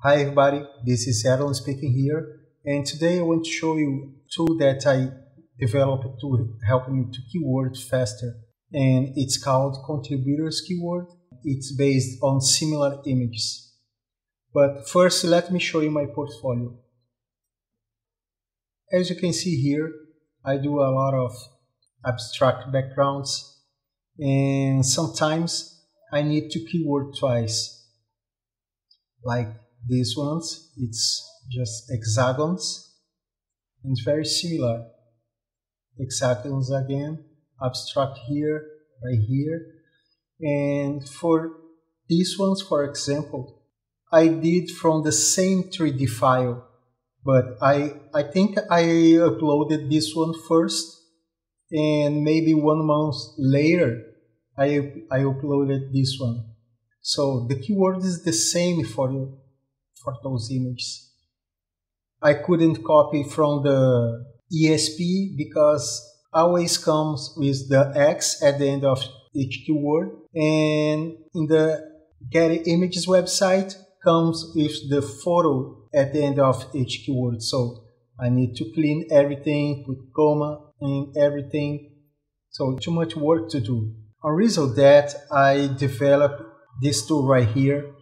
Hi everybody, this is Erlon speaking here and today I want to show you a tool that I developed to help me to keyword faster and it's called contributors keyword. It's based on similar images. But first let me show you my portfolio. As you can see here, I do a lot of abstract backgrounds and sometimes I need to keyword twice like these ones it's just hexagons and very similar. Hexagons again abstract here right here. And for these ones for example I did from the same 3D file but I I think I uploaded this one first and maybe one month later I, I uploaded this one. So the keyword is the same for for those images. I couldn't copy from the ESP because always comes with the X at the end of each keyword and in the Getty Images website comes with the photo at the end of each keyword. So I need to clean everything, put comma in everything. So too much work to do. On result that I developed this tool right here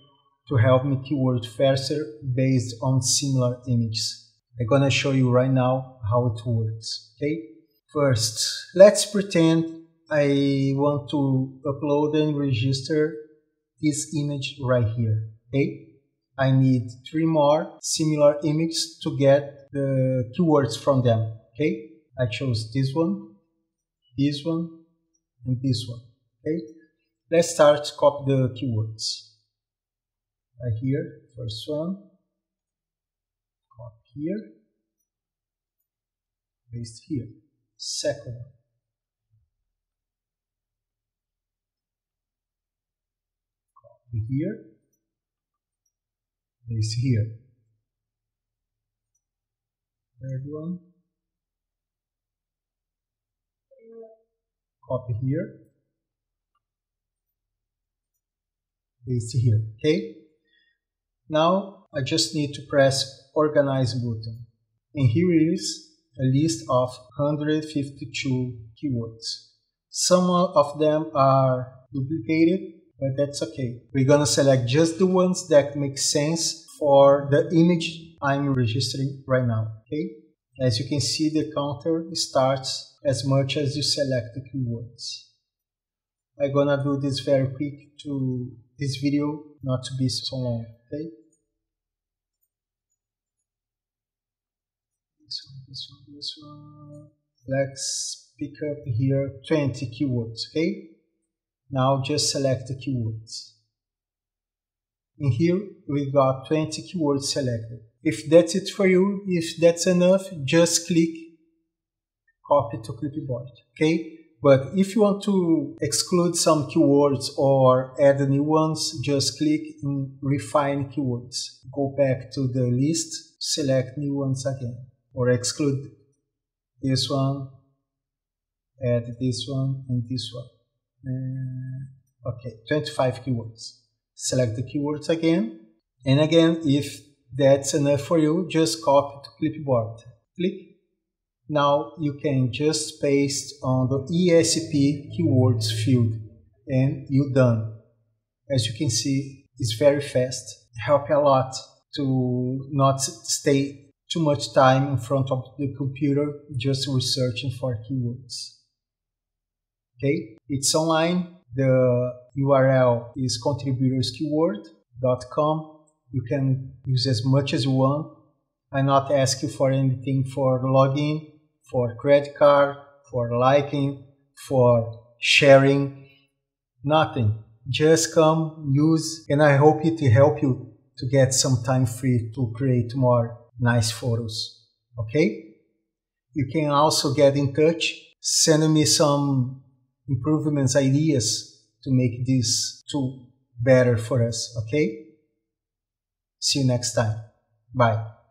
to help me keyword faster based on similar images. I'm gonna show you right now how it works, okay? First, let's pretend I want to upload and register this image right here, okay? I need three more similar images to get the keywords from them, okay? I chose this one, this one, and this one, okay? Let's start copy the keywords here, first one, copy here, paste here, second one. Copy here, paste here. Third one, copy here, paste here, okay? Now I just need to press organize button and here is a list of 152 keywords. Some of them are duplicated but that's okay. We're gonna select just the ones that make sense for the image I'm registering right now, okay? As you can see the counter starts as much as you select the keywords. I'm gonna do this very quick to this video not to be so long. Okay. This one, this one, this one. Let's pick up here 20 keywords. Okay. Now just select the keywords. In here we got 20 keywords selected. If that's it for you, if that's enough, just click copy to clipboard. Okay. But if you want to exclude some keywords or add new ones, just click in refine keywords. Go back to the list, select new ones again, or exclude this one, add this one and this one. Uh, okay, 25 keywords. Select the keywords again. And again, if that's enough for you, just copy to clipboard. Click now you can just paste on the ESP keywords field and you're done. As you can see, it's very fast. Help a lot to not stay too much time in front of the computer just researching for keywords. Okay, it's online. The URL is contributorskeyword.com. You can use as much as you want. I not ask you for anything for login for credit card, for liking, for sharing, nothing. Just come, use, and I hope it to help you to get some time free to create more nice photos. Okay? You can also get in touch, send me some improvements ideas to make this tool better for us. Okay? See you next time. Bye.